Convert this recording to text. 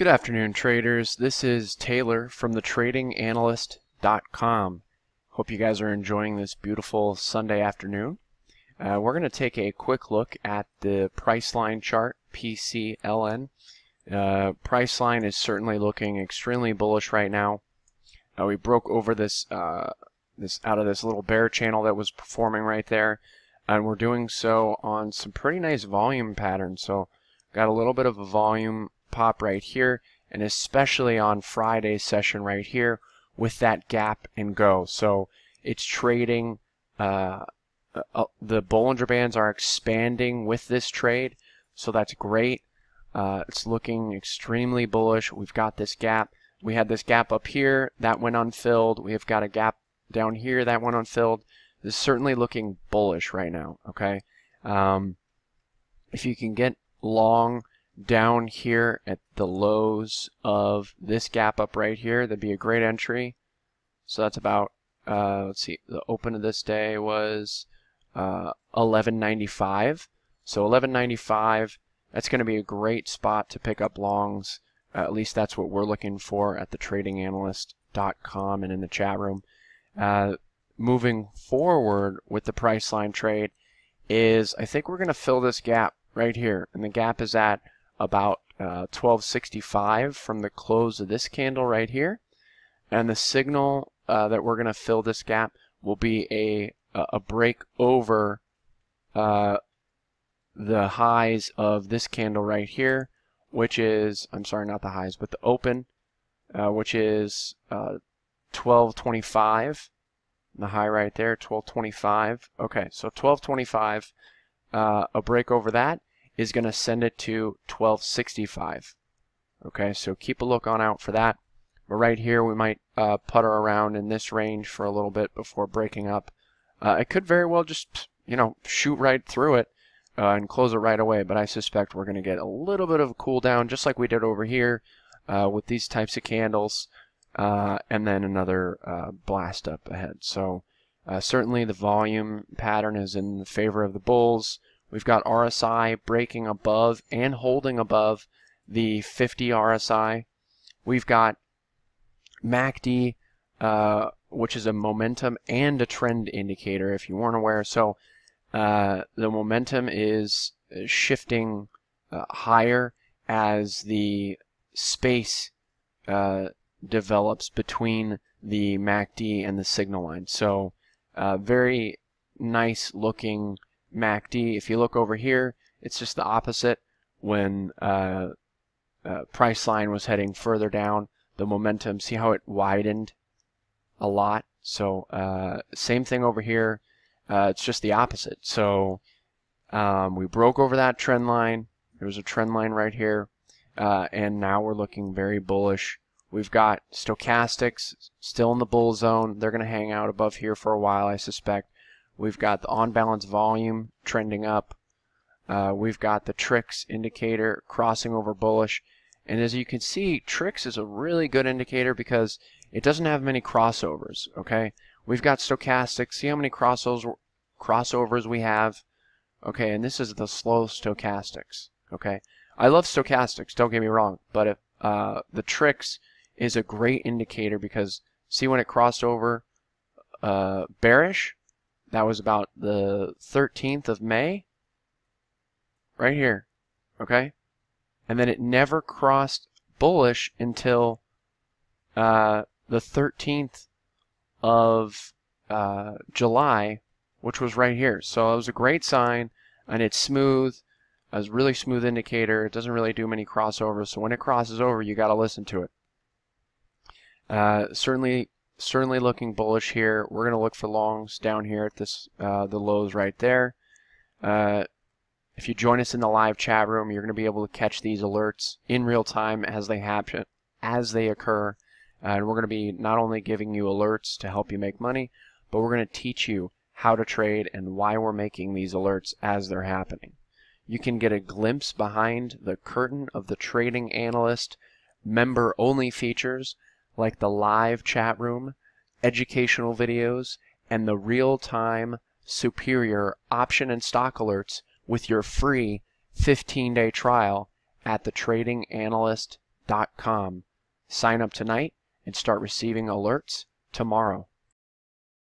Good afternoon, traders. This is Taylor from the tradinganalyst.com. Hope you guys are enjoying this beautiful Sunday afternoon. Uh, we're going to take a quick look at the Priceline chart, PCLN. Uh, Priceline is certainly looking extremely bullish right now. Uh, we broke over this uh, this out of this little bear channel that was performing right there, and we're doing so on some pretty nice volume patterns. So got a little bit of a volume pop right here, and especially on Friday's session right here with that gap and go. So it's trading. Uh, uh, the Bollinger Bands are expanding with this trade, so that's great. Uh, it's looking extremely bullish. We've got this gap. We had this gap up here that went unfilled. We have got a gap down here that went unfilled. This is certainly looking bullish right now. Okay, um, if you can get long down here at the lows of this gap up right here, that'd be a great entry. So that's about uh, let's see, the open of this day was uh, 1195. So 1195, that's going to be a great spot to pick up longs. Uh, at least that's what we're looking for at the tradinganalyst.com and in the chat room. Uh, moving forward with the Priceline trade is I think we're going to fill this gap right here. And the gap is at about uh, 1265 from the close of this candle right here. And the signal uh, that we're going to fill this gap will be a a break over uh, the highs of this candle right here, which is, I'm sorry, not the highs, but the open, uh, which is uh, 1225. The high right there, 1225. Okay, so 1225, uh, a break over that is going to send it to 1265. Okay, so keep a look on out for that. But right here, we might uh, putter around in this range for a little bit before breaking up uh, it could very well just, you know, shoot right through it uh, and close it right away, but I suspect we're going to get a little bit of a cool down, just like we did over here uh, with these types of candles, uh, and then another uh, blast up ahead. So certainly the volume pattern is in favor of the bulls. We've got RSI breaking above and holding above the 50 RSI. We've got MACD uh, which is a momentum and a trend indicator if you weren't aware. So uh, the momentum is shifting uh, higher as the space uh, develops between the MACD and the signal line. So uh, very nice looking MACD. If you look over here, it's just the opposite. When uh, Priceline was heading further down, the momentum, see how it widened a lot. So uh, same thing over here. Uh, it's just the opposite. So um, we broke over that trend line. There was a trend line right here. Uh, and now we're looking very bullish. We've got stochastics still in the bull zone. They're going to hang out above here for a while, I suspect. We've got the on balance volume trending up. Uh, we've got the TRIX indicator crossing over bullish. And as you can see, TRIX is a really good indicator because it doesn't have many crossovers, okay? We've got stochastics. See how many crossovers, crossovers we have? Okay, and this is the slow stochastics, okay? I love stochastics, don't get me wrong, but if, uh, the TRIX is a great indicator because see when it crossed over uh, bearish? That was about the 13th of May. Right here, okay? And then it never crossed bullish until uh, the 13th of uh, July, which was right here. So it was a great sign, and it's smooth. A really smooth indicator. It doesn't really do many crossovers, so when it crosses over, you got to listen to it. Uh, certainly, certainly looking bullish here. We're going to look for longs down here at this uh, the lows right there. Uh, if you join us in the live chat room, you're going to be able to catch these alerts in real time as they happen, as they occur. And we're going to be not only giving you alerts to help you make money, but we're going to teach you how to trade and why we're making these alerts as they're happening. You can get a glimpse behind the curtain of the trading analyst member only features like the live chat room, educational videos, and the real time superior option and stock alerts with your free 15 day trial at thetradinganalyst.com Sign up tonight and start receiving alerts tomorrow.